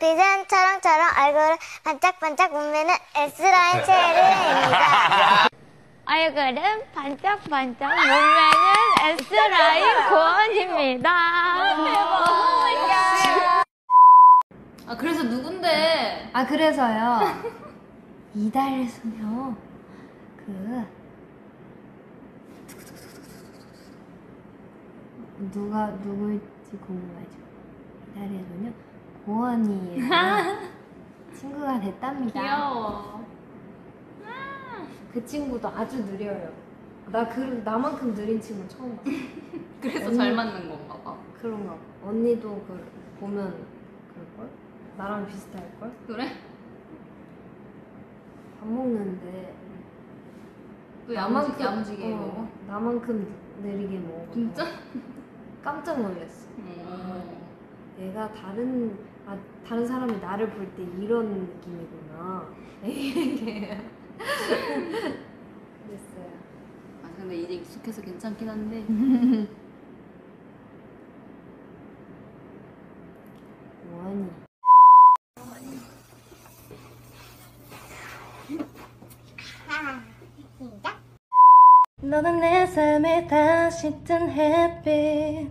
눈빛은 철렁철렁 얼굴은 반짝반짝 몸매는 S라인 체리입니다. 얼굴은 반짝반짝 몸매는 S라인 고원입니다. 아 그래서 누군데? 아 그래서요 이달 소녀 그 누가 누구일지 궁금하죠 이달의 소녀 고원이에요 친구가 됐답니다 귀여워. 그 친구도 아주 느려요 나 그 나만큼 느린 친구 처음 봐 그래서 잘 맞는 건가 봐. 그런가 봐 언니도 그 보면 그럴걸 나랑 비슷할걸 그래? 밥 먹는데 또 야무지, 야무지게 어, 먹어? 나만큼 느리게 먹어. 진짜? 깜짝 놀랐어. 음. 내가 다른 아 다른 사람이 나를 볼 때 이런 느낌이구나. 이렇게 그랬어요. 아 근데 이제 익숙해서 괜찮긴 한데 원이. 너는 내 삶에 다시 뜬 햇빛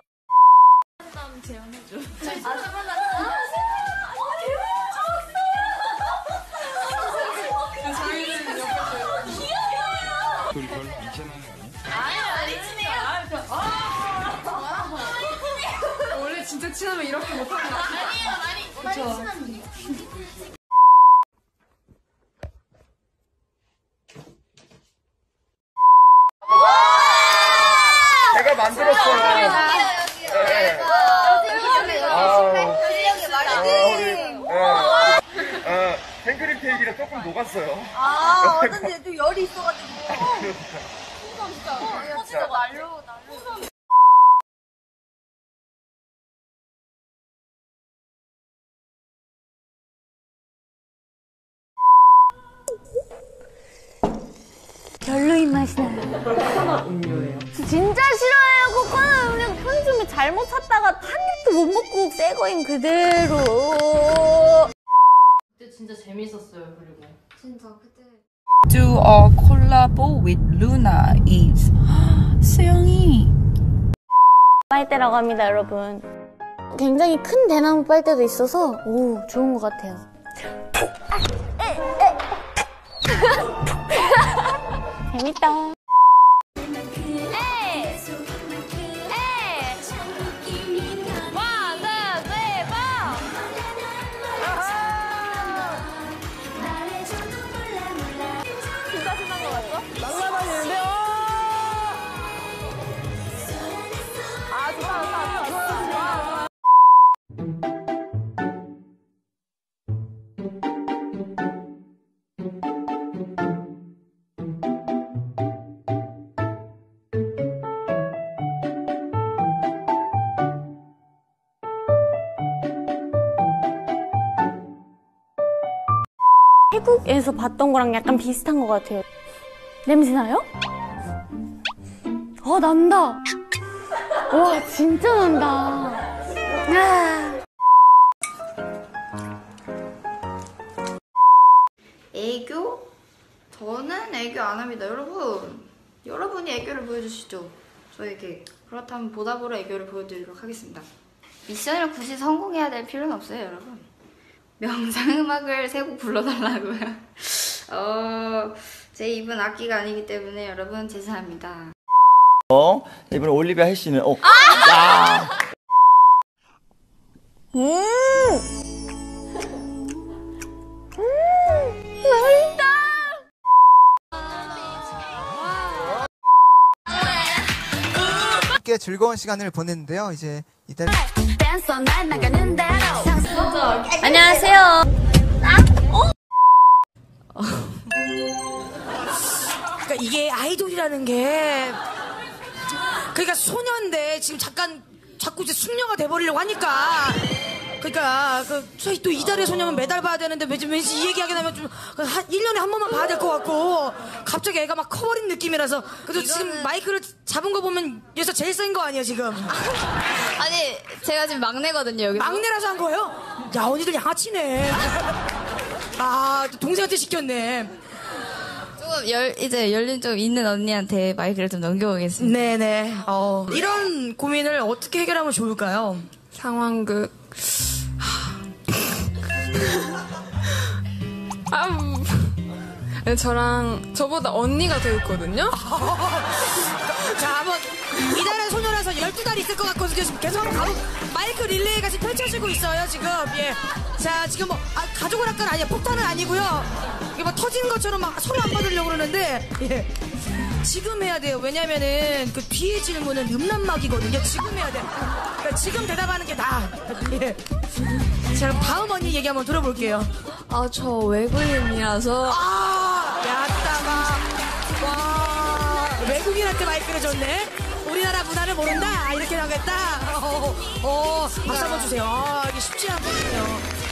야? 제가 만들었어요. 네. 아우. 아, 우리, 예. 아, 생크림 케이크랑 조금 녹았어요. 아, 어쩐지 좀 열이 있어가지고. 진짜, 진짜. 진짜 날려, 날려. 별로 코코넛 음료예요. 진짜 싫어해요. 코코넛 음료 편의점에 잘못 샀다가 한 입도 못 먹고 새 거임 그대로. 그때 진짜 재밌었어요 그리고 진짜 그때 do a collabo with Luna is 수영이 빨대라고 합니다, 여러분. 굉장히 큰 대나무 빨대도 있어서 오 좋은 것 같아요. 재밌다. 태국에서 봤던 거랑 약간 비슷한 것 같아요. 냄새 나요? 어, 난다. 와, 진짜 난다. 아. 애교? 저는 애교 안 합니다, 여러분. 여러분이 애교를 보여주시죠. 저에게. 그렇다면 보답으로 애교를 보여드리도록 하겠습니다. 미션을 굳이 성공해야 될 필요는 없어요, 여러분. 명상음악을 세곡 불러달라고요. 어, 제 입은 악기가 아니기 때문에 여러분 죄송합니다. 어? 이번에 올리비아 해시는, 어. 함께 즐거운 시간을 보냈는데요. 이제 이달 안녕하세요. 아이돌이라는 게. 그러니까 소년데 지금 잠깐 자꾸 이제 숙녀가 돼버리려고 하니까. 그러니까 그 저희 또 이달의 소녀는 매달 봐야 되는데 왠지, 왠지 이 얘기하게 되면 좀한 1년에 한 번만 봐야 될 것 같고 갑자기 애가 막 커버린 느낌이라서. 그래도 지금 마이크를 잡은 거 보면 여기서 제일 센 거 아니에요 지금? 아니 제가 지금 막내거든요 여기서. 막내라서 한 거예요? 야 언니들 양아치네. 아 동생한테 시켰네 조금 열 이제 연륜 좀 있는 언니한테 마이크를 좀 넘겨보겠습니다. 네네. 어, 이런 고민을 어떻게 해결하면 좋을까요? 상황극. 아우. 저랑 저보다 언니가 더 있거든요. 자, 한번 이달의 소녀라서 12달 있을 것 같거든요. 지금 계속 가고 마이크 릴레이가 지금 펼쳐지고 있어요, 지금. 예. 자, 지금 뭐, 아, 가족을 할건 아니야. 폭탄은 아니고요. 이게 뭐 터진 것처럼 막 소리 안 받으려고 그러는데, 예. 지금 해야 돼요. 왜냐면은 그 뒤에 질문은 음란막이거든요. 지금 해야 돼. 그러니까 지금 대답하는 게 나아. 예. 자, 그럼 다음 언니 얘기 한번 들어볼게요. 아, 저 외국인이라서. 아, 야따가. 와, 외국인한테 마이크를 줬네. 우리나라 문화를 모른다. 이렇게 나겠다. 어, 어, 박수 한번 주세요. 아, 이게 쉽지 않거든요.